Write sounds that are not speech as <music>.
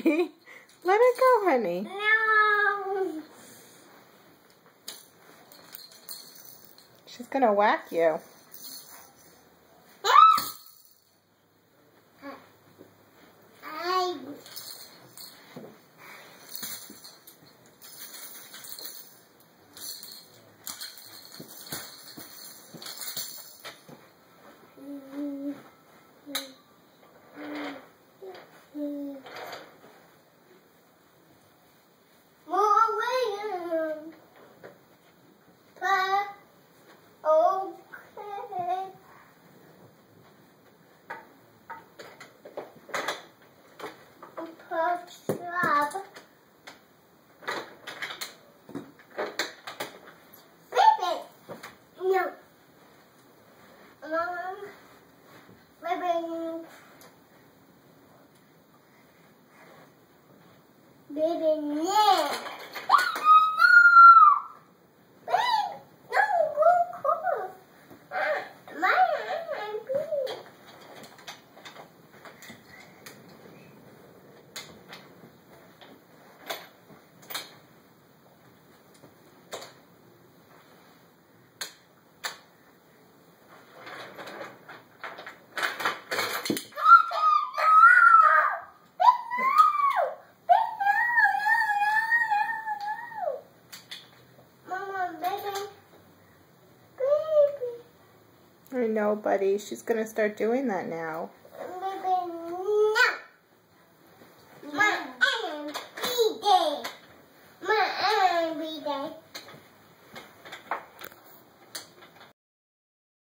<laughs> Let it go, honey. No. She's going to whack you. Baby. No. Um, baby. Baby, no. Baby, no, go cool. Ah, my, my, my. Mama, baby. Buddy. She's gonna start doing that now.